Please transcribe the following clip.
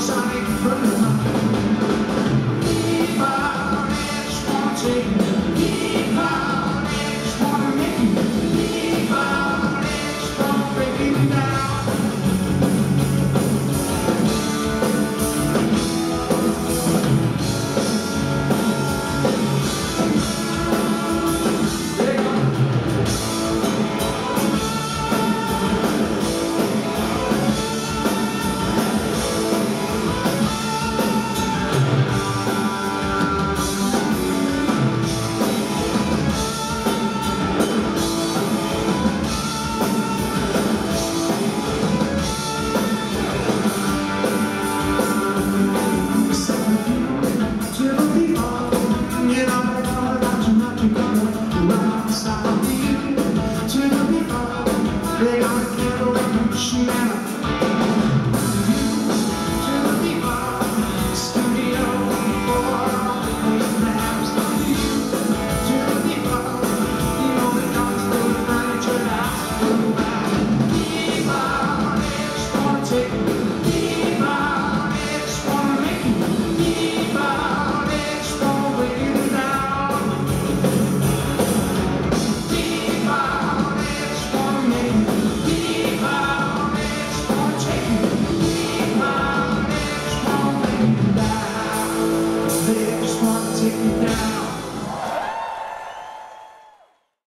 Sonic from the